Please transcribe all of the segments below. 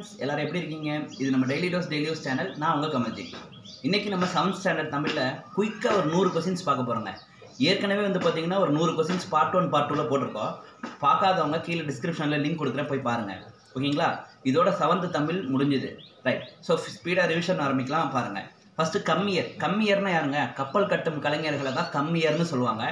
Friends எல்லாரும் எப்படி இருக்கீங்க? இது நம்ம daily dose daily dose channel நான் உங்கள் கமல்ஜி இன்னைக்கு நம்ம செவன்த் ஸ்டாண்டர்ட் தமிழில் குயிக்காக ஒரு நூறு கொஸ்டின்ஸ் பார்க்க போகிறோங்க ஏற்கனவே வந்து பார்த்தீங்கன்னா ஒரு நூறு கொஸ்டின்ஸ் பார்ட் ஒன் பார்ட் டூவில் போட்டிருக்கோம். பார்க்காதவங்க கீழே டிஸ்கிரிப்ஷனில் லிங்க் கொடுக்குறேன் போய் பாருங்கள் ஓகேங்களா? இதோட செவன்த் தமிழ் முடிஞ்சுது. ரைட் ஸோ ஸ்பீடாக ரிவிஷன் ஆரம்பிக்கலாம் பாருங்கள் ஃபஸ்ட்டு கம்மியர். கம்மியர்னா யாருங்க? கப்பல் கட்டும் கலைஞர்களை தான் கம்மியர்னு சொல்லுவாங்க.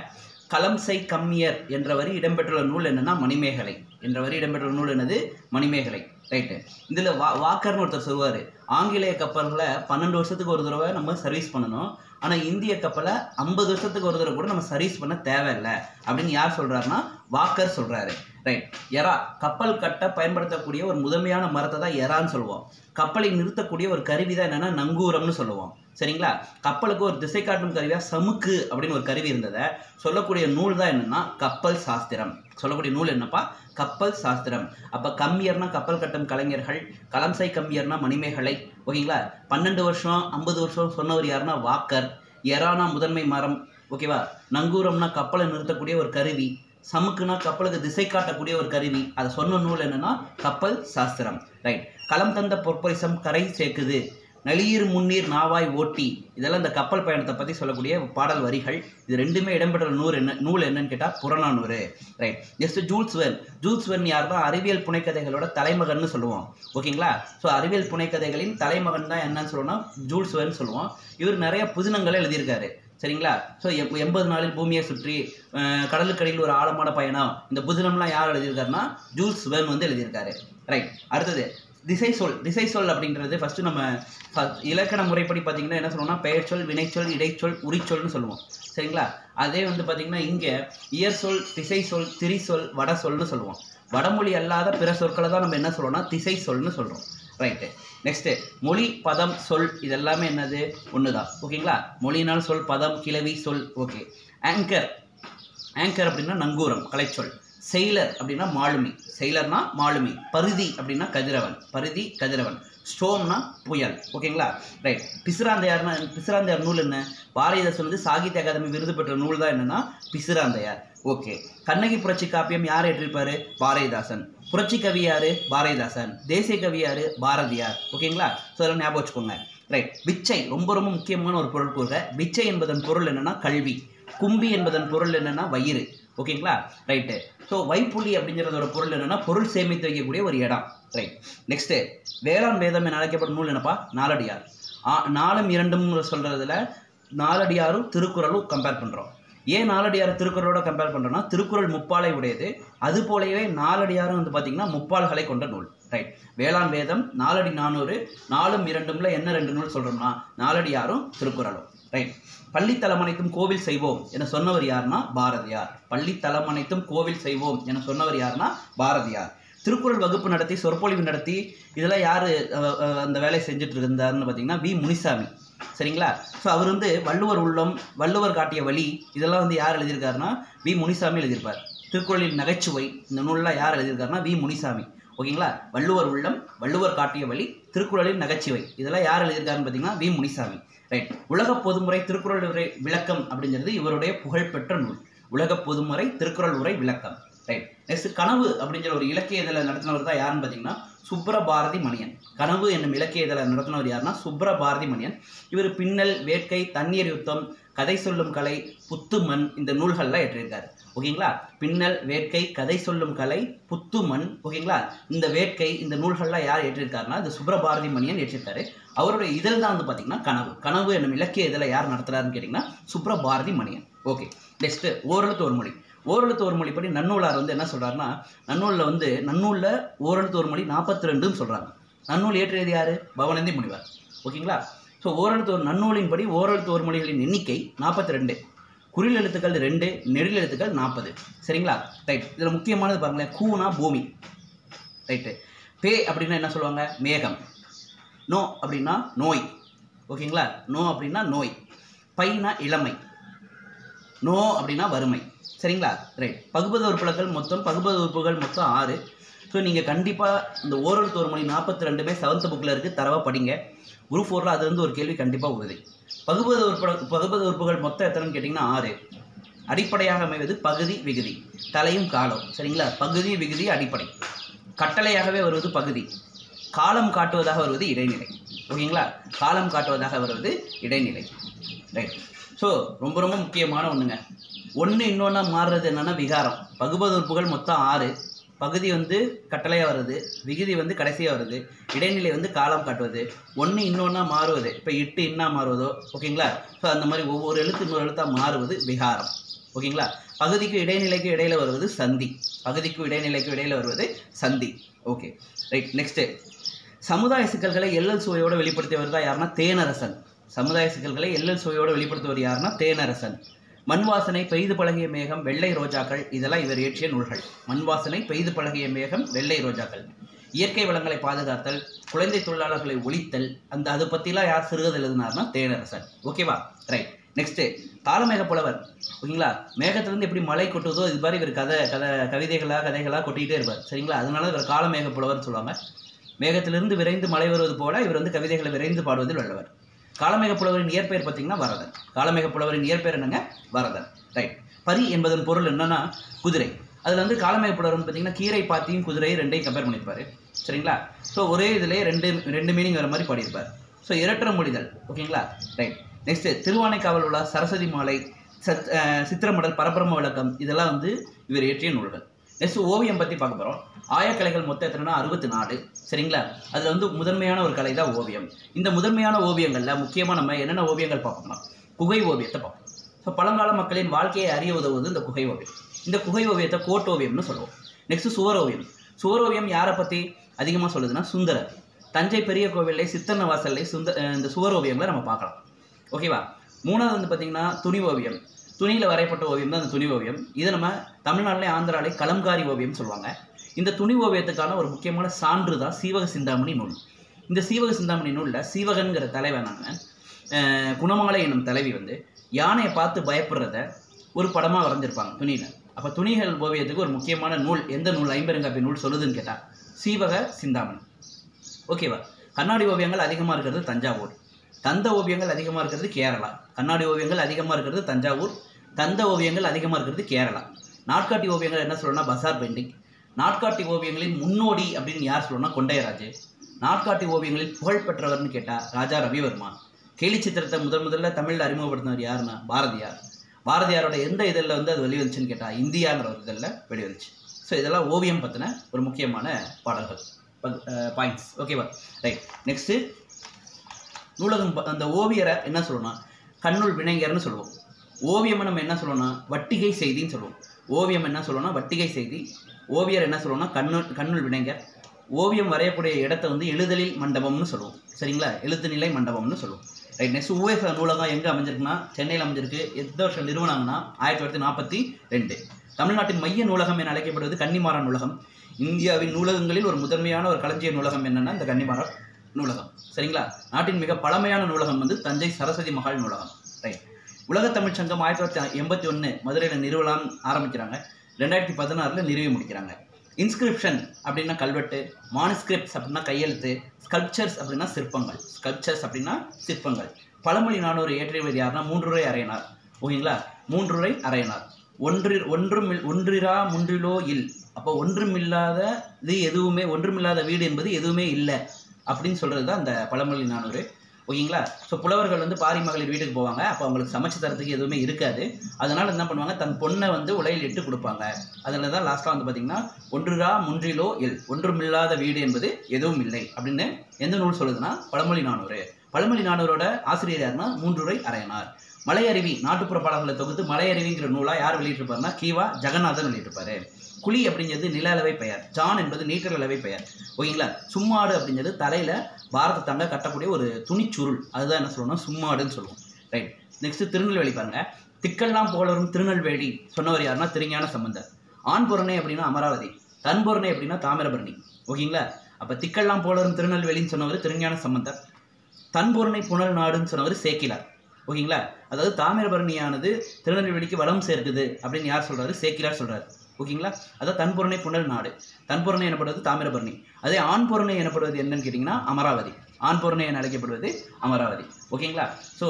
கலம்சை கம்மியர் என்ற வரி இடம்பெற்றுள்ள நூல் என்னன்னா மணிமேகலை. என்ற வரி இடம்பெற்றுள்ள நூல் என்னது? மணிமேகலை. ரைட்டு இதில் வா வாக்கர்னு ஒருத்தர் சொல்லுவார். ஆங்கிலேய கப்பல்களை பன்னெண்டு வருஷத்துக்கு ஒரு தடவை நம்ம சர்வீஸ் பண்ணணும். ஆனால் இந்திய கப்பலை ஐம்பது வருஷத்துக்கு ஒரு தடவை கூட நம்ம சர்வீஸ் பண்ண தேவையில்லை. அப்படின்னு யார் சொல்கிறாருன்னா வாக்கர் சொல்கிறாரு ரைட் எறா கப்பல் கட்ட பயன்படுத்தக்கூடிய ஒரு முதன்மையான மரத்தை தான் எறான்னு சொல்லுவோம். கப்பலை நிறுத்தக்கூடிய ஒரு கருவி தான் என்னென்னா நங்கூரம்னு சொல்லுவோம். சரிங்களா? கப்பலுக்கு ஒரு திசை காட்டும் கருவியாக சமுக்கு அப்படின்னு ஒரு கருவி இருந்ததை சொல்லக்கூடிய நூல் தான் என்னன்னா கப்பல் சாஸ்திரம். சொல்லக்கூடிய நூல் என்னப்பா? கப்பல் சாஸ்திரம். அப்போ கம்மியர்னா கப்பல் கட்டும் கலைஞர்கள் கலம்சை கம்மியர்னா மணிமேகலை ஓகேங்களா? பன்னெண்டு வருஷம் ஐம்பது வருஷம் சொன்னவர் யாருன்னா வாக்கர் எறானா முதன்மை மரம் ஓகேவா? நங்கூரம்னா கப்பலை நிறுத்தக்கூடிய ஒரு கருவி சமுக்குனா கப்பலுக்கு திசை காட்டக்கூடிய ஒரு கருவி. அதை சொன்ன நூல் என்னன்னா கப்பல் சாஸ்திரம். ரைட். களம் தந்த பொற்பரிசம் கரை சேர்க்குது. நளியீர் முன்னீர் நாவாய் ஓட்டி இதெல்லாம் இந்த கப்பல் பயணத்தை பற்றி சொல்லக்கூடிய பாடல் வரிகள். இது ரெண்டுமே இடம்பெற்ற நூல் என்ன நூல் என்னன்னு கேட்டால் Purananuru. Right next Jules Verne Jules Verne யார் தான் அறிவியல் புனைக்கதைகளோட தலைமகன்னு சொல்லுவோம். ஓகேங்களா? ஸோ அறிவியல் புனைக்கதைகளின் தலைமகன் தான் என்னன்னு சொல்லுவோம்னா ஜூல்ஸ் வென் சொல்லுவோம். இவர் நிறைய புதினங்களை எழுதியிருக்காரு. சரிங்களா? ஸோ எண்பது நாளில் பூமியை சுற்றி கடலுக்கடியில் ஒரு ஆழமான பயணம். இந்த புதினம்லாம் யார் எழுதியிருக்காருன்னா ஜூல்ஸ் வென் வந்து எழுதியிருக்காரு. ரைட் அடுத்தது திசை சொல் திசை சொல் அப்படின்றது ஃபஸ்ட்டு நம்ம இலக்கண முறைப்படி பார்த்தீங்கன்னா என்ன சொல்லுவோம்னா பெயர் சொல் வினைச்சொல் இடைச்சொல் உரிச்சொல்னு சொல்லுவோம். சரிங்களா? அதே வந்து பார்த்தீங்கன்னா இங்கே இயர் சொல் திசை சொல் திரிசொல் வட சொல்னு சொல்லுவோம். வடமொழி அல்லாத பிற சொற்களை தான் நம்ம என்ன சொல்லுவோம்னா திசை சொல்னு சொல்கிறோம் ரைட்டு நெக்ஸ்ட்டு மொழி பதம் சொல் இதெல்லாமே என்னது? ஒன்று தான் ஓகேங்களா மொழினால் சொல் பதம் கிளவி சொல். ஓகே ஆங்கர் ஆங்கர் அப்படின்னா நங்கூரம் கலைச்சொல். செயலர் அப்படின்னா மாலுமி. செயலர்னா மாலுமி. பருதி அப்படின்னா கதிரவன். பருதி கதிரவன். ஸ்டோம்னா புயல். ஓகேங்களா? ரைட் பிசுராந்தையார்னா பிசுராந்தையார் நூல் என்ன? பாரதிதாசன் வந்து சாகித்ய அகாதமி விருது பெற்ற நூல் தான் என்னன்னா பிசுராந்தையார். ஓகே. கண்ணகி புரட்சி காப்பியம் யார் ஏற்றிருப்பாரு? பாரதிதாசன். புரட்சி கவி யாரு? பாரதிதாசன். தேசிய கவி யாரு? பாரதியார். ஓகேங்களா? ஸோ அதெல்லாம் ஞாபகம் வச்சுக்கோங்க. ரைட் விச்சை ரொம்ப ரொம்ப முக்கியமான ஒரு பொருள் கூறுக விச்சை என்பதன் பொருள் என்னன்னா கல்வி. கும்பி என்பதன் பொருள் என்னன்னா வயிறு. ஓகேங்களா? ரைட்டு ஸோ வைப்புலி அப்படிங்கிறதோட பொருள் என்னென்னா பொருள் சேமித்து வைக்கக்கூடிய ஒரு இடம். ரைட் நெக்ஸ்ட்டு வேளாண் வேதம் என அழைக்கப்படும் நூல் என்னப்பா? நாலடியார். நாலும் இரண்டும் சொல்கிறதுல நாலடியாரும் திருக்குறளும் கம்பேர் பண்ணுறோம் ஏன் நாலடியார் திருக்குறளோட கம்பேர் பண்ணுறோம்னா திருக்குறள் முப்பாலை உடையது. அது போலவே நாலடியாரும் வந்து பார்த்தீங்கன்னா முப்பால்களை கொண்ட நூல். ரைட் வேளாண் வேதம் நாலடி நானூறு நாலும் இரண்டும்ல என்ன ரெண்டு நூல் சொல்கிறோம்னா நாலடியாரும் திருக்குறளும். ரைட் பள்ளி தலமனைத்தும் கோவில் செய்வோம் என சொன்னவர் யாருன்னா பாரதியார். பள்ளி தலமனைத்தும் கோவில் செய்வோம் என சொன்னவர் யாருன்னா பாரதியார். திருக்குறள் வகுப்பு நடத்தி சொற்பொழிவு நடத்தி இதெல்லாம் யார் அந்த வேலையை செஞ்சுட்டு இருந்தாருன்னு பார்த்தீங்கன்னா வி. முனிசாமி. சரிங்களா? ஸோ அவர் வந்து வள்ளுவர் உள்ளம் வள்ளுவர் காட்டிய வழி இதெல்லாம் வந்து யார் எழுதியிருக்காருன்னா வி. முனிசாமி எழுதியிருப்பார். திருக்குறளின் நகைச்சுவை இந்த நூல்லாம் யார் எழுதியிருக்காருன்னா வி. முனிசாமி. ஓகேங்களா? வள்ளுவர் உள்ளம் வள்ளுவர் காட்டிய வழி திருக்குறளின் நகைச்சுவை. இதெல்லாம் யார் எழுதியிருக்காருன்னு பார்த்தீங்கன்னா வி. முனிசாமி. ரைட் உலக பொதுமுறை திருக்குறள் உரை விளக்கம் அப்படிங்கிறது இவருடைய புகழ்பெற்ற நூல். உலக பொதுமுறை திருக்குறள் உரை விளக்கம். ரைட் நெக்ஸ்ட் கனவு அப்படிங்கிற ஒரு இலக்கிய இதழை நடத்தினவர் தான் யாருன்னு பார்த்தீங்கன்னா சுப்ரபாரதி மணியன். கனவு என்னும் இலக்கிய இதழை நடத்தினவர் யாருன்னா சுப்ரபாரதி மணியன். இவர் பின்னல் வேட்கை தண்ணீர் யுத்தம் கதை சொல்லும் கலை புத்துமண் இந்த நூல்கள்லாம் ஏற்றிருக்காரு. ஓகேங்களா பின்னல் வேட்கை கதை சொல்லும் கலை புத்துமண் ஓகேங்களா இந்த வேட்கை இந்த நூல்கள்லாம் யார் ஏற்றிருக்காருன்னா இந்த சுப்ரபாரதி மணியன் ஏற்றிருக்காரு. அவருடைய இதழ் தான் வந்து பார்த்தீங்கன்னா கனவு. கனவு என்னும் இலக்கிய இதழை யார் நடத்துறாருன்னு கேட்டிங்கன்னா சுப்ரபாரதி மணியன். ஓகே நெக்ஸ்ட்டு ஓரெழுத்து ஒரு மொழி ஓரெழுத்து ஒரு மொழி படி நன்னூலார் வந்து என்ன சொல்கிறாருன்னா நன்னூலில் வந்து நன்னூலில் ஓரெழுத்து ஒரு மொழி நாற்பத்தி ரெண்டுன்னு சொல்கிறாங்க நன்னூல் ஏற்றியது யார்? பவனந்தி முனிவர். ஓகேங்களா? ஸோ ஓரெழுத்து ஒரு நன்னூலின் படி ஓரெழுத்து ஒரு மொழிகளின் எண்ணிக்கை நாற்பத்தி ரெண்டு குறில் எழுத்துக்கள் ரெண்டு நெடில் எழுத்துக்கள் நாற்பது சரிங்களா? ரைட் இதில் முக்கியமானது பாருங்களேன் கூனா பூமி. ரைட்டு பே அப்படின்னா என்ன சொல்லுவாங்க? மேகம். நோ அப்படின்னா நோய். ஓகேங்களா? நோ அப்படின்னா நோய். பைனா இளமை. நோ அப்படின்னா வறுமை. சரிங்களா? ரைட் பகுபத உறுப்புகள் மொத்தம் பகுபத உறுப்புகள் மொத்தம் ஆறு. ஸோ நீங்கள் கண்டிப்பாக இந்த ஓரெழுத்து ஒரு மணி நாற்பத்தி ரெண்டுமே செவன்த் புக்கில் இருக்குது தரவாக படிங்க. குரூப் ஃபோரில் அது வந்து ஒரு கேள்வி கண்டிப்பாக உறுதி பகுபது உறுப்பு பகுபது உறுப்புகள் மொத்தம் எத்தனைன்னு கேட்டிங்கன்னா ஆறு. அடிப்படையாக அமைவது பகுதி விகுதி. தலையும் காலம். சரிங்களா? பகுதி விகுதி அடிப்படை. கட்டளையாகவே வருவது பகுதி. காலம் காட்டுவதாக வருவது இடைநிலை. ஓகேங்களா? காலம் காட்டுவதாக வருவது இடைநிலை. ரைட் ஸோ ரொம்ப ரொம்ப முக்கியமான ஒன்றுங்க ஒன்று இன்னொன்று மாறுறது என்னென்னா விகாரம். பகுபது உறுப்புகள் மொத்தம் ஆறு. பகுதி வந்து கட்டளையாக வருது விகுதி வந்து கடைசியாக வருது இடைநிலை வந்து காலம் காட்டுவது ஒன்று இன்னொன்னா மாறுவது. இப்போ இட்டு இன்னா மாறுவதோ ஓகேங்களா? ஸோ அந்த மாதிரி ஒவ்வொரு எழுத்து இன்னொரு எழுத்தாக மாறுவது விகாரம். ஓகேங்களா? பகுதிக்கு இடைநிலைக்கு இடையில வருவது சந்தி. பகுதிக்கு இடைநிலைக்கு இடையில வருவது சந்தி. ஓகே ரைட் நெக்ஸ்ட்டு சமுதாய சிக்கல்களை எள்ளல் சுவையோடு வெளிப்படுத்தியவர் தான் யாருன்னா தேனரசன். சமுதாய சிக்கல்களை எள்ளல் சுவையோடு வெளிப்படுத்துவர் யாருன்னா தேனரசன். மண் வாசனை பெய்து பழகிய மேகம் வெள்ளை ரோஜாக்கள் இதெல்லாம் இவர் இயற்றிய நூல்கள். மண் வாசனை பெய்து பழகிய மேகம் வெள்ளை ரோஜாக்கள். இயற்கை வளங்களை பாதுகாத்தல் குழந்தை தொழிலாளர்களை ஒழித்தல் அந்த அது பற்றிலாம் யார் சிறுகதை எழுதினார்னா தேனரசன். ஓகேவா ரைட் நெக்ஸ்ட்டு தாளமேக புலவர். ஓகேங்களா? மேகத்துலேருந்து எப்படி மழை கொட்டுதோ இது மாதிரி இவர் கதை கதை கவிதைகளாக கதைகளாக கொட்டிக்கிட்டே இருப்பார். சரிங்களா? அதனால இவர் காலமேக புலவர்னு சொல்லுவாங்க. மேகத்திலிருந்து விரைந்து மழை வருவது போல இவர் வந்து கவிதைகளை விரைந்து பாடுவதில் வல்லவர். காலமேக புலவரின் இயற்பெயர் பார்த்தீங்கன்னா வரதன். காலமேக புலவரின் இயற்பெயர் என்னங்க? வரதன். ரைட் பரி என்பதன் பொருள் என்னன்னா குதிரை. அதில் வந்து காலமேக புலவர்னு பார்த்தீங்கன்னா கீரை பாத்தியும் குதிரை ரெண்டையும் கம்பேர் பண்ணியிருப்பாரு. சரிங்களா? ஸோ ஒரே இதிலே ரெண்டு ரெண்டு மீனிங் வர மாதிரி பாடியிருப்பார். ஸோ இரட்டர மொழிதல். ஓகேங்களா? ரைட் நெக்ஸ்ட் திருவானைக்காவல் உள்ள சரஸ்வதி மாலை சத் சித்திரமடல் பரபரம விளக்கம் இதெல்லாம் வந்து இவர் இயற்றிய நூல்கள். நெக்ஸ்ட் ஓவியம் பற்றி பார்க்க போகிறோம் ஆயக்கலைகள் மொத்தம் எத்தனைனா அறுபத்தி நாலு சரிங்களா? அதில் வந்து முதன்மையான ஒரு கலை தான் ஓவியம். இந்த முதன்மையான ஓவியங்களில் முக்கியமாக நம்ம என்னென்ன ஓவியங்கள் பார்ப்போம்னா குகை ஓவியத்தை பார்ப்போம். ஸோ பழங்கால மக்களின் வாழ்க்கையை அறிய உதவுவது இந்த குகை ஓவியம். இந்த குகை ஓவியத்தை கோட் ஓவியம்னு சொல்லுவோம். நெக்ஸ்ட் சுவர் ஓவியம். சுவர் ஓவியம் யாரை பற்றி அதிகமாக சொல்லுதுன்னா சுந்தரர். தஞ்சை பெரிய கோவிலில் சித்தன்ன வாசல்ல சுந்த இந்த சுவர் ஓவியங்களை நம்ம பார்க்கலாம். ஓகேவா மூணாவது வந்து பார்த்தீங்கன்னா துணி ஓவியம். துணியில் வரையப்பட்ட ஓவியம் தான் அந்த துணி ஓவியம். இதை நம்ம தமிழ்நாட்டிலே ஆந்திராலே கலம்காரி ஓவியம் சொல்லுவாங்க. இந்த துணி ஓவியத்துக்கான ஒரு முக்கியமான சான்று தான் சீவக சிந்தாமணி நூல். இந்த சீவக சிந்தாமணி நூலில் சீவகன்கிற தலைவனான குணமாலை என்னும் தலைவி வந்து யானையை பார்த்து பயப்படுறத ஒரு படமாக வரைஞ்சிருப்பாங்க துணியில். அப்போ துணிகள் ஓவியத்துக்கு ஒரு முக்கியமான நூல் எந்த நூல்? ஐம்பெருங்காப்பி நூல் சொல்லுதுன்னு கேட்டால் சீவக சிந்தாமணி. ஓகேவா? கண்ணாடி ஓவியங்கள் அதிகமாக இருக்கிறது தஞ்சாவூர். தந்த ஓவியங்கள் அதிகமாக இருக்கிறது கேரளா. கண்ணாடி ஓவியங்கள் அதிகமாக இருக்கிறது தஞ்சாவூர். தந்த ஓவியங்கள் அதிகமாக இருக்கிறது கேரளா. நாட்காட்டி ஓவியங்கள் என்ன சொல்லணும்னா பசார் பெயிண்டிங் நாட்காட்டி ஓவியங்களின் முன்னோடி அப்படின்னு யார் சொல்லணும்னா கொண்டையராஜ். நாட்காட்டி ஓவியங்களில் புகழ் பெற்றவர்னு கேட்டால் ராஜா ரவிவர்மா. கேலி சித்திரத்தை முதன் முதல்ல தமிழில் அறிமுகப்படுத்தினவர் யாருன்னா பாரதியார். பாரதியாரோட எந்த இதழில் வந்து அது வெளிவந்துச்சுன்னு கேட்டால் இந்தியாங்கிற ஒரு இதழில் வெளிவந்துச்சு. ஸோ இதெல்லாம் ஓவியம் பற்றின ஒரு முக்கியமான பாடல்கள். பாயிண்ட்ஸ் ஓகேவா ரைட் நெக்ஸ்ட்டு நூலகம் அந்த ஓவியரை என்ன சொல்லணும்னா கண்ணுள் வினைஞர்னு சொல்லுவோம். ஓவியம் நம்ம என்ன சொல்லணும்னா வட்டிகை செய்தின்னு சொல்லுவோம். ஓவியம் என்ன சொல்லணும்னா வட்டிகை செய்தி. ஓவியர் என்ன சொல்லணும்னா கண்ணு கண்ணுள் வினைஞர். ஓவியம் வரையக்கூடிய இடத்த வந்து எழுதலில் மண்டபம்னு சொல்லுவோம். சரிங்களா? எழுத்துநிலை மண்டபம்னு சொல்லுவோம். ரைட் நெக்ஸ்ட் ஊஎஃப் நூலகம் எங்கே அமைஞ்சிருக்குன்னா சென்னையில் அமைஞ்சிருக்கு. எந்த வருஷம் நிறுவனம்னா ஆயிரத்தி தொள்ளாயிரத்தி நாற்பத்தி ரெண்டு. தமிழ்நாட்டின் மைய நூலகம் என அழைக்கப்படுவது கன்னிமாரா நூலகம். இந்தியாவின் நூலகங்களில் ஒரு முதன்மையான ஒரு களஞ்சிய நூலகம் என்னென்னா இந்த கன்னிமாரா நூலகம். சரிங்களா? நாட்டின் மிக பழமையான நூலகம் வந்து தஞ்சை சரஸ்வதி மகால் நூலகம். ரைட் உலகத் சங்கம் ஆயிரத்தி தொள்ளாயிரத்தி எண்பத்தி ஒன்று மதுரையில் நிறுவலாம் ஆரம்பிக்கிறாங்க. ரெண்டாயிரத்தி பதினாறில் நிறுவி முடிக்கிறாங்க. இன்ஸ்கிரிப்ஷன் அப்படின்னா கல்வெட்டு மானுஸ்கிரிப்ட்ஸ் அப்படின்னா கையெழுத்து ஸ்கல்ப்சர்ஸ் அப்படின்னா சிற்பங்கள். ஸ்கல்ப்சர்ஸ் அப்படின்னா சிற்பங்கள். பழமொழி நானூறு ஏற்றியவர் யாருன்னா மூன்றுரை அறையினார். ஓகேங்களா? மூன்றுரை அரையனார் ஒன்று ஒன்றும் ஒன்றிரா முன்றிலோ இல். அப்போ ஒன்றுமில்லாத இது எதுவுமே ஒன்றுமில்லாத வீடு என்பது எதுவுமே இல்லை அப்படின்னு சொல்கிறது தான் அந்த பழமொழி நானூறு. ஓகேங்களா? ஸோ புலவர்கள் வந்து பாரி மகளிர் வீட்டுக்கு போவாங்க. அப்போ அவங்களுக்கு சமைச்சு தரத்துக்கு எதுவுமே இருக்காது. அதனால என்ன பண்ணுவாங்க? தன் பொண்ணை வந்து உலையில் இட்டு கொடுப்பாங்க. அதில் தான் லாஸ்ட்டாக வந்து பார்த்தீங்கன்னா ஒன்றுரா முன்றிலோ எல் ஒன்றுமில்லாத வீடு என்பது எதுவும் இல்லை அப்படின்னு எந்த நூல் சொல்லுதுன்னா பழமொழி நானூறு. பழமொழி நானூரோட ஆசிரியர் யாருன்னா மூன்றுரை அரையனார். மலையருவி நாட்டுப்புற பாடல்களை தொகுத்து மலையருவிங்கிற நூலாக யார் வெளியிட்டிருப்பாருன்னா கீவா ஜெகநாதன் வெளியிட்டிருப்பாரு. குழி அப்படிங்கிறது நில அளவை பெயர். ஜான் என்பது நீட்டல் அளவை பெயர். ஓகேங்களா? சும்மாடு அப்படிங்கிறது தலையில் பாரத தங்க கட்டக்கூடிய ஒரு துணிச்சுருள். அதுதான் என்ன சொல்லணும்னா சும்மாடுன்னு சொல்லுவோம். ரைட் நெக்ஸ்ட் திருநெல்வேலி பாருங்க. திக்கெல்லாம் புகழரும் திருநெல்வேலி சொன்னவர் யாருன்னா திருஞான சம்பந்தர். ஆண் அப்படின்னா அமராவதி. தன்புரணை அப்படின்னா தாமிரபரணி. ஓகேங்களா? அப்போ திக்கெல்லாம் புகழரும் திருநெல்வேலின்னு சொன்னவர் திருஞான சம்பந்தர். தன்புரணை புனல் நாடுன்னு சொன்னவர் சேக்கிலார். ஓகேங்களா? அதாவது தாமிரபரணியானது திருநெல்வேலிக்கு வளம் சேர்க்குது அப்படின்னு யார் சொல்கிறாரு சேக்கிலார் சொல்கிறார் ஓகேங்களா? அதாவது தன்பொருணை புனல் நாடு. தன்பொருணை எனப்படுவது தாமிரபரணி. அதே ஆண் எனப்படுவது என்னன்னு கேட்டிங்கன்னா அமராவதி. ஆண் பொருணை என அழைக்கப்படுவது அமராவதி. ஓகேங்களா? ஸோ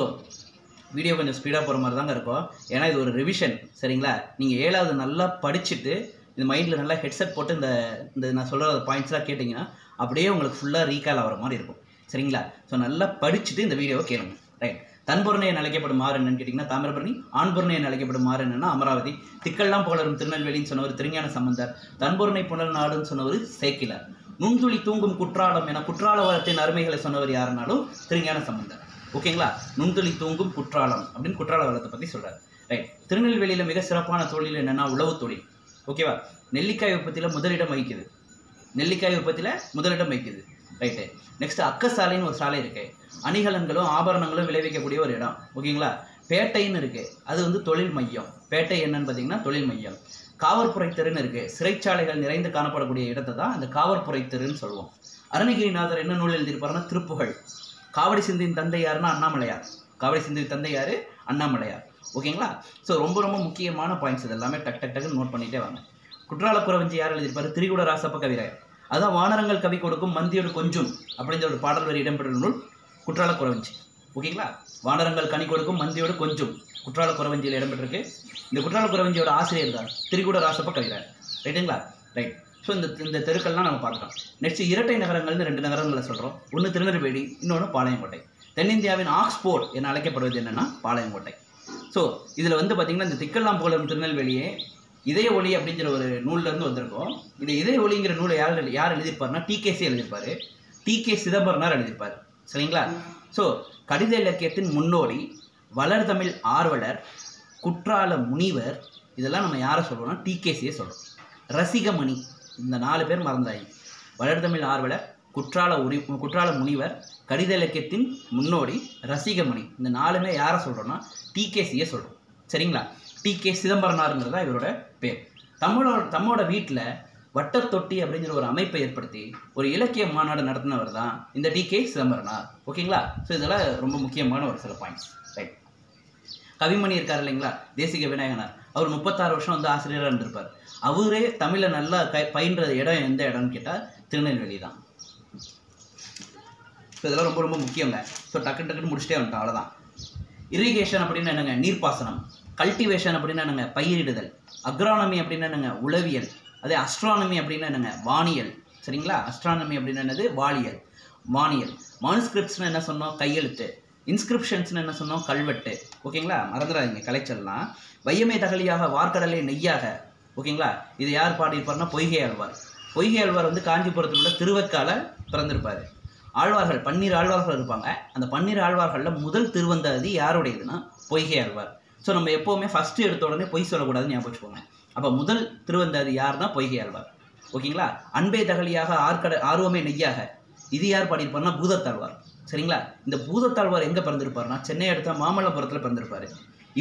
வீடியோ கொஞ்சம் ஸ்பீடாக போகிற மாதிரி தாங்க இருக்கும். ஏன்னா இது ஒரு ரிவிஷன் சரிங்களா? நீங்கள் ஏழாவது நல்லா படிச்சுட்டு இந்த மைண்டில் நல்லா ஹெட்செட் போட்டு இந்த இந்த நான் சொல்கிற பாயிண்ட்ஸ்லாம் கேட்டிங்கன்னா அப்படியே உங்களுக்கு ஃபுல்லாக ரீகால் ஆகிற மாதிரி இருக்கும். சரிங்களா? ஸோ நல்லா படிச்சுட்டு இந்த வீடியோவை கேளுங்க. ரைட் தன்பொருணை என அழைக்கப்படும் மாறு என்னன்னு கேட்டிங்கன்னா தாமிரபரணி ஆண்பொருணை என அழைக்கப்படும் மாறு என்னன்னா அமராவதி. திக்கெல்லாம் போலரும் திருநெல்வேலின்னு சொன்னவர் திருஞான சம்பந்தர். தன்பொருணை புனல் நாடுன்னு சொன்னவர் சேக்கிலார். நுண்துளி தூங்கும் குற்றாலம் என குற்றால வளத்தின் அருமைகளை சொன்னவர் யாருனாலும் திருஞான சம்பந்தர். ஓகேங்களா? நுண்துளி தூங்கும் குற்றாலம் அப்படின்னு குற்றால வளத்தை பற்றி சொல்கிறார் ரைட் திருநெல்வேலியில் மிக சிறப்பான தொழில் என்னென்னா உழவு தொழில். ஓகேவா? நெல்லிக்காய் உற்பத்தியில் முதலிடம் வகிக்குது. நெல்லிக்காய் உற்பத்தியில் முதலிடம் வகிக்குது. ரைட்டு. நெக்ஸ்ட் அக்கசாலைன்னு ஒரு சாலை இருக்கு. அணிகலன்களும் ஆபரணங்களும் விளைவிக்கக்கூடிய ஒரு இடம். ஓகேங்களா? பேட்டைன்னு இருக்கு. அது வந்து தொழில் மையம். பேட்டை என்னன்னு பார்த்தீங்கன்னா தொழில் மையம். காவற்புரை தெருன்னு இருக்கு. சிறைச்சாலைகள் நிறைந்து காணப்படக்கூடிய இடத்தை தான் அந்த காவற்புரை தெருன்னு சொல்லுவோம். அருணகிரிநாதர் என்ன நூல் எழுதியிருப்பாருன்னா திருப்புகழ். காவடி சிந்தின் தந்தை யாருன்னா அண்ணாமலையார். காவடி சிந்தின் தந்தை யாரு? அண்ணாமலையார். ஓகேங்களா? ஸோ ரொம்ப ரொம்ப முக்கியமான பாயிண்ட்ஸ் இது. எல்லாமே டக் டக் டக்குன்னு நோட் பண்ணிகிட்டே வாங்க. குற்றால குறவஞ்சி யார் எழுதியிருப்பாரு? திரிகுட ராசப்ப கவிராயர். அதான் வானரங்கள் கவி கொடுக்கும் மந்தியோடு கொஞ்சம் அப்படின்ற ஒரு பாடல் வரி இடம்பெற்ற நூல் குற்றால குறவஞ்சி. ஓகேங்களா? வானரங்கள் கனி கொடுக்கும் மந்தியோடு கொஞ்சம் குற்றால குறவஞ்சியில் இடம்பெற்றிருக்கு. இந்த குற்றால குறவஞ்சியோட ஆசிரியர் தான் திரிகூட ராசப்ப கவிராயர் ரைட்டுங்களா? ரைட். ஸோ இந்த இந்த தெருக்கள்லாம் நம்ம பார்க்கலாம். நெக்ஸ்ட் இரட்டை நகரங்கள்னு ரெண்டு நகரங்களை சொல்கிறோம் ஒன்று திருநெல்வேலி இன்னொன்று பாளையங்கோட்டை. தென்னிந்தியாவின் ஆக்ஸ்போர்ட் என அழைக்கப்படுவது என்னென்னா பாளையங்கோட்டை. ஸோ இதில் வந்து பார்த்தீங்கன்னா இந்த திக்கெல்லாம் போலும் திருநெல்வேலியே இதய ஒளி அப்படிங்கிற ஒரு நூல்லேருந்து வந்திருக்கோம். இந்த இதய ஒளிங்கிற நூலை யார் யார் எழுதியிருப்பாருன்னா டிகேசி எழுதியிருப்பார். டி கே சிதம்பரனார் எழுதியிருப்பார். சரிங்களா? ஸோ கடித இலக்கியத்தின் முன்னோடி வளர்தமிழ் ஆர்வலர் குற்றால முனிவர் இதெல்லாம் நம்ம யாரை சொல்கிறோம்னா டிகேசியை சொல்கிறோம் ரசிகமணி இந்த நாலு பேர் மறந்தாய். வளர்தமிழ் ஆர்வலர் குற்றால உரி குற்றால முனிவர் கடித இலக்கியத்தின் முன்னோடி ரசிகமணி. இந்த நாலுமே யாரை சொல்கிறோன்னா டிகேசியை சொல்கிறோம் சரிங்களா? டி கே சிதம்பரனாருங்கிறது தான் இவரோட பேர். தமிழோட தம்மோட வீட்டில் வட்டத்தொட்டி அப்படிங்கிற ஒரு அமைப்பை ஏற்படுத்தி ஒரு இலக்கிய மாநாடு நடத்தினவர் தான் இந்த டி கே சிதம்பரனார். ஓகேங்களா? ஸோ இதெல்லாம் ரொம்ப முக்கியமான ஒரு சில பாயிண்ட்ஸ் ரைட் கவிமணி இருக்கார் இல்லைங்களா? தேசிக விநாயகனார். அவர் முப்பத்தாறு வருஷம் வந்து ஆசிரியராக இருந்திருப்பார். அவரே தமிழை நல்லா கை பயின்ற இடம் எந்த இடம்னு கேட்டால் திருநெல்வேலி தான். ஸோ இதெல்லாம் ரொம்ப ரொம்ப முக்கியங்க. ஸோ டக்கு டக்குன்னு முடிச்சுட்டே வந்துட்டோம். அவ்வளோதான் இரிகேஷன் அப்படின்னு என்னங்க? நீர்ப்பாசனம். கல்டிவேஷன் அப்படின்னா என்னங்க? பயிரிடுதல். அக்ரானமி அப்படின்னா என்னங்க? உளவியல். அதே அஸ்ட்ரானமி அப்படின்னா என்னங்க? வானியல். சரிங்களா? அஸ்ட்ரானமி அப்படின்னு என்னது? வாலியல். வானியல். மானுஸ்கிரிப்ட்ஸ்னு என்ன சொன்னோம்? கையெழுத்து. இன்ஸ்கிரிப்ஷன்ஸ்னு என்ன சொன்னோம்? கல்வெட்டு. ஓகேங்களா? மறந்துடாதீங்க. கலைச்சல்லாம். வையமே தகலியாக வார்க்கடலை நெய்யாக. ஓகேங்களா? இது யார் பாடியிருப்பார்னா? பொய்கை ஆழ்வார். பொய்கை ஆழ்வார் வந்து காஞ்சிபுரத்தில் உள்ள திருவக்கால பிறந்திருப்பார். ஆழ்வார்கள் பன்னீர் ஆழ்வார்கள் இருப்பாங்க. அந்த பன்னீர் ஆழ்வார்களில் முதல் திருவந்தாதி யாருடையதுன்னா? பொய்கை ஆழ்வார். ஸோ நம்ம எப்போவுமே ஃபஸ்ட்டு எடுத்த உடனே பொய் சொல்லக்கூடாதுன்னு ஞாபகம் வச்சுக்கோங்க. அப்போ முதல் திருவந்தாதி தான் பொய்கை ஆழ்வார் ஓகேங்களா? அன்பே தகலியாக ஆர்கட ஆர்வமே நெய்யாக. இது யார் பாடியிருப்பார்னா பூதத்தாழ்வார். சரிங்களா? இந்த பூதத்தாழ்வார் எங்கே பிறந்திருப்பார்னா சென்னை அடுத்த மாமல்லபுரத்தில் பிறந்திருப்பார்.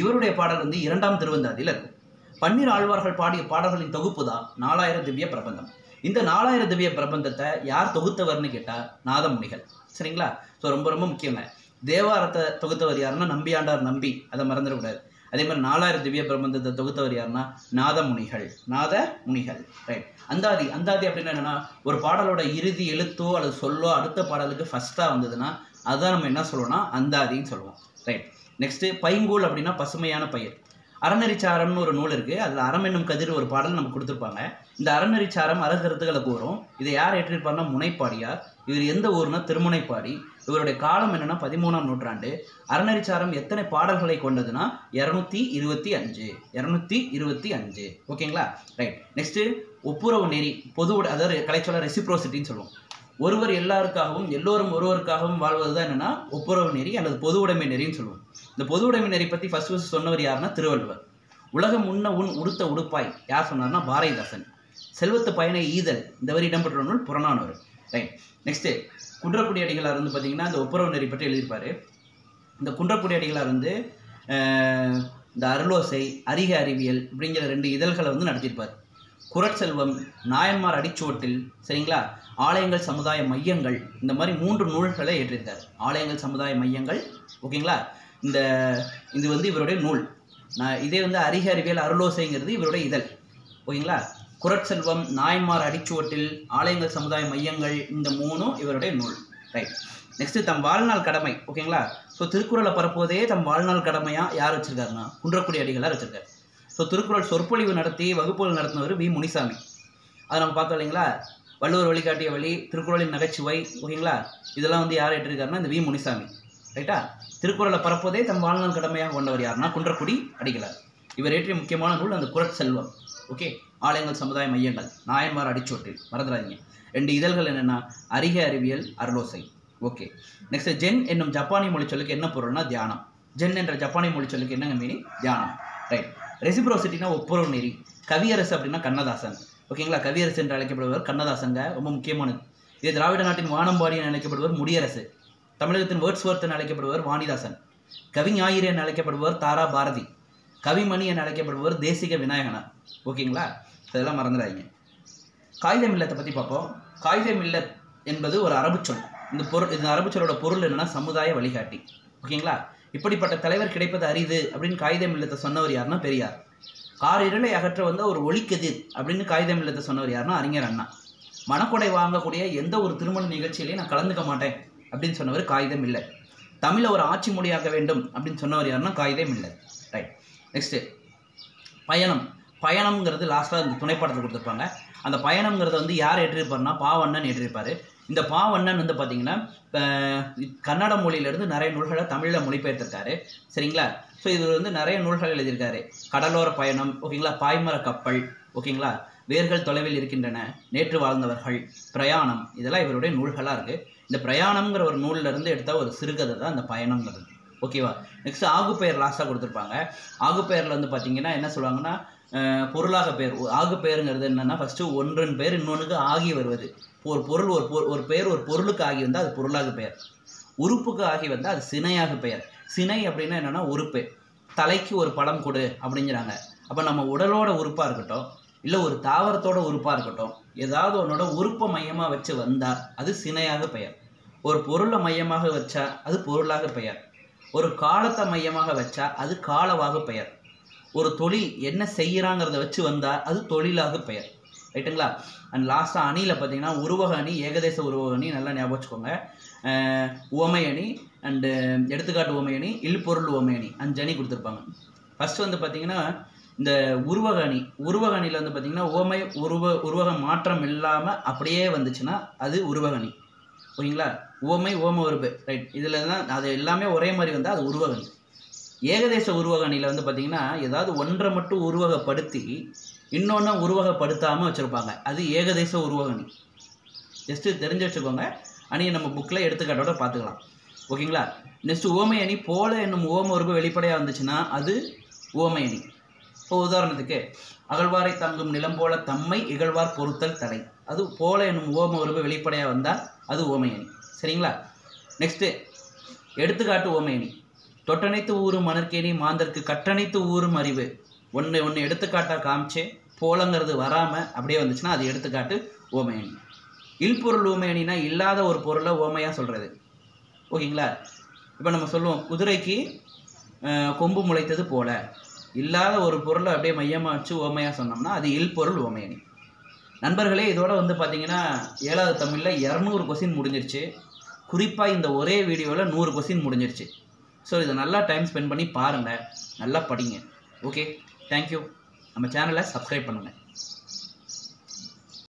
இவருடைய பாடல் வந்து இரண்டாம் திருவந்தாதியில் இருக்கும். பன்னீர் ஆழ்வார்கள் பாடிய பாடல்களின் தொகுப்பு தான் நாலாயிரம் திவ்ய பிரபந்தம். இந்த நாலாயிரம் திவ்ய பிரபந்தத்தை யார் தொகுத்தவர்னு கேட்டால் நாதமுனிகள். சரிங்களா? ஸோ ரொம்ப ரொம்ப முக்கியங்க. தேவாரத்தை தொகுத்தவர் யாருன்னா நம்பியாண்டார் நம்பி. அதை மறந்துடக்கூடாது. அதே மாதிரி நாலாயிரம் திவ்ய பிரபந்தத்தை தொகுத்தவர் யாருன்னா நாதமுனிகள். நாத முனிகள் ரைட் அந்தாதி அந்தாதி அப்படின்னா என்னன்னா ஒரு பாடலோட இறுதி எழுத்தோ அல்லது சொல்லோ அடுத்த பாடலுக்கு ஃபர்ஸ்ட்டாக வந்ததுன்னா அதான் நம்ம என்ன சொல்லுவோம்னா அந்தாதின்னு சொல்லுவோம். ரைட் நெக்ஸ்ட்டு பைங்கூல் அப்படின்னா பசுமையான பயிர். அறநெறிச்சாரம்னு ஒரு நூல் இருக்குது அதில் அறம் என்னும் கதிர் ஒரு பாடல் நமக்கு கொடுத்துருப்பாங்க. இந்த அறநெறிச்சாரம் அறக்கருத்துக்களை கூறும். இதை யார் ஏற்றிருப்பாருன்னா முனைப்பாடியார். இவர் எந்த ஊர்னா திருமுனைப்பாடி. இவருடைய காலம் என்னன்னா பதிமூணாம் நூற்றாண்டு. அறநெறிச்சாரம் எத்தனை பாடல்களை கொண்டதுன்னா இரநூத்தி இருபத்தி அஞ்சு. இரநூத்தி இருபத்தி அஞ்சு. ஓகேங்களா? ரைட் நெக்ஸ்ட்டு ஒப்புரவு நெறி பொது அதாவது கலைச்சொல்ல ரெசிப்ரோசிட்டின்னு சொல்லுவோம். ஒருவர் எல்லாருக்காகவும் எல்லோரும் ஒருவருக்காகவும் வாழ்வது தான் என்னன்னா ஒப்புரவு நெறி அல்லது பொது உடைமை நெறின்னு சொல்லுவோம். இந்த பொது உடைமை நெறி பற்றி ஃபர்ஸ்ட் ஃபர்ஸ்ட் சொன்னவர் யாருன்னா திருவள்ளுவர். உலகம் உண்ண உன் உடுத்த உடுப்பாய். யார் சொன்னார்னா பாரதிதாசன். செல்வத்து பயனை ஈதல். இந்த வரி இடம்பெற்ற நூல் புறநானூறு. ரைட் நெக்ஸ்ட்டு குன்றக்குடி அடிகளார் வந்து பார்த்தீங்கன்னா இந்த ஒப்புரவு நெறி பற்றி எழுதியிருப்பார். இந்த குன்றக்குடி அடிகளார் வந்து இந்த அருளோசை அரிக அறிவியல் அப்படிங்கிற ரெண்டு இதழ்களை வந்து நடத்தியிருப்பார். குரட்செல்வம் நாயன்மார் அடிச்சுவட்டில் சரிங்களா? ஆலயங்கள் சமுதாய மையங்கள் இந்த மாதிரி மூன்று நூல்களை ஏற்றிருக்கார் ஆலயங்கள் சமுதாய மையங்கள் ஓகேங்களா? இந்த இது வந்து இவருடைய நூல். நான் இதே வந்து அரிக அறிவியல் அருளோசைங்கிறது இவருடைய இதழ் ஓகேங்களா? குரட்செல்வம் நாயன்மார் அடிச்சுவட்டில் ஆலயங்கள் சமுதாய மையங்கள் இந்த மூணும் இவருடைய நூல். ரைட் நெக்ஸ்ட் தம் வாழ்நாள் கடமை ஓகேங்களா ஸோ திருக்குறளை பரப்புவதே தம் வாழ்நாள் கடமையாக யார் வச்சிருக்காருன்னா? குன்றக்குடி அடிகளார் வச்சிருக்காரு. ஸோ திருக்குறள் சொற்பொழிவு நடத்தி வகுப்புகள் நடத்தினவர் வி. முனிசாமி. அதை நம்ம பார்த்தோம் இல்லைங்களா? வள்ளுவர் வழிகாட்டிய வழி திருக்குறளின் நகைச்சுவை ஓகேங்களா இதெல்லாம் வந்து யார் ஏற்றிருக்காருன்னா இந்த வி. முனிசாமி. ரைட்டா திருக்குறளை பரப்புவதே தம் வாழ்நாள் கடமையாக கொண்டவர் யாருன்னா குன்றக்குடி அடிகளார். இவர் ஏற்றிய முக்கியமான நூல் அந்த குரட்செல்வம் ஓகே ஆலயங்கள் சமுதாய மையங்கள் நாயன்மார் அடிச்சோட்டில். மறந்துடாதீங்க. ரெண்டு இதழ்கள் என்னென்னா அறிக அறிவியல் அருளோசை. ஓகே. நெக்ஸ்ட் ஜென் என்னும் ஜப்பானிய மொழி சொல்லுக்கு என்ன பொருள்னா தியானம். ஜென் என்ற ஜப்பானிய மொழி சொல்லுக்கு என்னங்க மீனிங் தியானம். ரைட் ரெசிப்ரோசிட்டினா ஒப்புரவு நெறி கவியரசு அப்படின்னா கண்ணதாசன். ஓகேங்களா? கவியரசு என்று அழைக்கப்படுவர் கண்ணதாசங்க ரொம்ப முக்கியமானது. இது திராவிட நாட்டின் வானம்பாடி என அழைக்கப்படுவர் முடியரசு. தமிழகத்தின் வேர்ட்ஸ்வர்த் என அழைக்கப்படுவர் வாணிதாசன். கவிஞாயிறு என அழைக்கப்படுவர் தாரா பாரதி. கவிமணி என அழைக்கப்படுவர் தேசிக விநாயகனார். ஓகேங்களா? இதெல்லாம் மறந்துடாதீங்க. காகித மில்லத்தை பற்றி பார்ப்போம். காகித மில்லத் என்பது ஒரு அரபு சொல். இந்த பொருள் இந்த அரபு சொல்லோட பொருள் என்னென்னா சமுதாய வழிகாட்டி. ஓகேங்களா? இப்படிப்பட்ட தலைவர் கிடைப்பது அரிது அப்படின்னு காகித மில்லத்தை சொன்னவர் யாருன்னா பெரியார். கார் இருளை அகற்ற வந்த ஒரு ஒளிக்கதிர் அப்படின்னு காகித மில்லத்தை சொன்னவர் யாருன்னா அறிஞர் அண்ணா. மணக்கொடை வாங்கக்கூடிய எந்த ஒரு திருமண நிகழ்ச்சியிலையும் நான் கலந்துக்க மாட்டேன் அப்படின்னு சொன்னவர் காகிதம் இல்லை தமிழை ஒரு ஆட்சி மொழியாக்க வேண்டும் அப்படின்னு சொன்னவர் யாருன்னா காகிதம் இல்லை ரைட் நெக்ஸ்ட்டு பயணம். பயணம்ங்கிறது லாஸ்ட்டாக இந்த துணைப்படத்தில் கொடுத்துருப்பாங்க. அந்த பயணம்ங்கிறத வந்து யார் ஏற்றிருப்பாருன்னா பாவண்ணன் ஏற்றிருப்பார். இந்த பாவண்ணன் வந்து பார்த்தீங்கன்னா கன்னட மொழியிலேருந்து நிறைய நூல்களை தமிழில் மொழிபெயர்த்திருக்காரு. சரிங்களா? ஸோ இது வந்து நிறைய நூல்கள் எழுதியிருக்காரு. கடலோர பயணம் ஓகேங்களா? பாய்மர கப்பல் ஓகேங்களா? வேர்கள் தொலைவில் இருக்கின்றன நேற்று வாழ்ந்தவர்கள் பிரயாணம் இதெல்லாம் இவருடைய நூல்களாக இருக்குது இந்த பிரயாணம்ங்கிற ஒரு நூல்ல இருந்து எடுத்த ஒரு சிறுகதை தான் அந்த பயணம்ங்கிறது. ஓகேவா? நெக்ஸ்ட் ஆகுப்பெயர் லாஸ்ட்டாக கொடுத்துருப்பாங்க. ஆகுப்பெயரில் வந்து பார்த்தீங்கன்னா என்ன சொல்லுவாங்கன்னா பொருளாக பெயர் ஆகு பெயருங்கிறது என்னன்னா ஃபஸ்ட்டு ஒன்றன் பெயர் இன்னொன்றுக்கு ஆகி வருவது. ஒரு பொருள் ஒரு பொ- ஒரு பெயர் ஒரு பொருளுக்கு ஆகி வந்தால் அது பொருளாக பெயர். உறுப்புக்கு ஆகி வந்தால் அது சினையாக பெயர். சினை அப்படின்னா என்னன்னா உறுப்பு. தலைக்கு ஒரு படம் கொடு அப்படிங்கிறாங்க. அப்போ நம்ம உடலோட உறுப்பாக இருக்கட்டும் இல்லை ஒரு தாவரத்தோட உறுப்பாக இருக்கட்டும் ஏதாவது உன்னோட உறுப்பை மையமாக வச்சு வந்தால் அது சினையாக பெயர். ஒரு பொருளை மையமாக வச்சா அது பொருளாக பெயர். ஒரு காலத்தை மையமாக வச்சா அது காலவாக பெயர். ஒரு தொழில் என்ன செய்கிறாங்கிறத வச்சு வந்தால் அது தொழிலாக பெயர். ரைட்டுங்களா அண்ட் லாஸ்ட்டாக அணியில் பார்த்தீங்கன்னா உருவக அணி ஏகதேச உருவக அணி நல்லா ஞாபகம் வச்சுக்கோங்க. உவமை அணி அண்டு எடுத்துக்காட்டு உவமை அணி இல்பொருள் உவமை அணி அஞ்சு அணி கொடுத்துருப்பாங்க. ஃபஸ்ட் வந்து பார்த்தீங்கன்னா இந்த உருவக அணி உருவக அணியில் வந்து பார்த்தீங்கன்னா உவமை உருவ உருவக மாற்றம் இல்லாமல் அப்படியே வந்துச்சுன்னா அது உருவக அணி. ஓகேங்களா? உவமை ஓம உருப்பு ரைட் இதில் தான் அது எல்லாமே ஒரே மாதிரி வந்தால் அது உருவக அணி. ஏகதேச உருவக அணியில் வந்து பார்த்தீங்கன்னா ஏதாவது ஒன்றை மட்டும் உருவகப்படுத்தி இன்னொன்று உருவகப்படுத்தாமல் வச்சுருப்பாங்க. அது ஏகதேச உருவக அணி. ஜஸ்ட்டு தெரிஞ்சு வச்சுக்கோங்க. அணியை நம்ம புக்கில் எடுத்துக்காட்டோட பார்த்துக்கலாம். ஓகேங்களா? நெக்ஸ்ட் ஓமை அணி போல என்னும் ஓம உருவ வெளிப்படையாக வந்துச்சுன்னா அது ஓமை அணி. இப்போ உதாரணத்துக்கு அகழ்வாரை தங்கும் நிலம் போல தம்மை இகழ்வார் பொறுத்தல் தடை. அது போல என்னும் ஓம உருவ வெளிப்படையாக வந்தால் அது ஓமை அணி. சரிங்களா? நெக்ஸ்ட்டு எடுத்துக்காட்டு ஓமை அணி. தொட்டனைத்து ஊரும் மணற்கேணி மாந்தருக்கு கட்டணைத்து ஊரும் அறிவு. ஒன்று ஒன்று எடுத்துக்காட்டாக காமிச்சு போலங்கிறது வராமல் அப்படியே வந்துச்சுன்னா அது எடுத்துக்காட்டு ஓமையணி. இல்பொருள் ஓமையணினா இல்லாத ஒரு பொருளை ஓமையாக சொல்கிறது ஓகேங்களா? இப்போ நம்ம சொல்லுவோம் குதிரைக்கு கொம்பு முளைத்தது போல. இல்லாத ஒரு பொருளை அப்படியே மையமாக வச்சு ஓமையாக சொன்னோம்னா அது இல்பொருள் ஓமையணி. நண்பர்களே இதோட வந்து பார்த்தீங்கன்னா ஏழாவது தமிழில் இரநூறு கொஸ்டின் முடிஞ்சிருச்சு. குறிப்பாக இந்த ஒரே வீடியோவில் நூறு கொஸ்டின் முடிஞ்சிருச்சு. ஸோ இதை நல்லா டைம் ஸ்பெண்ட் பண்ணி பாருங்கள் நல்லா படிங்க. ஓகே தேங்க்யூ நம்ம சேனலை சப்ஸ்கிரைப் பண்ணுங்கள்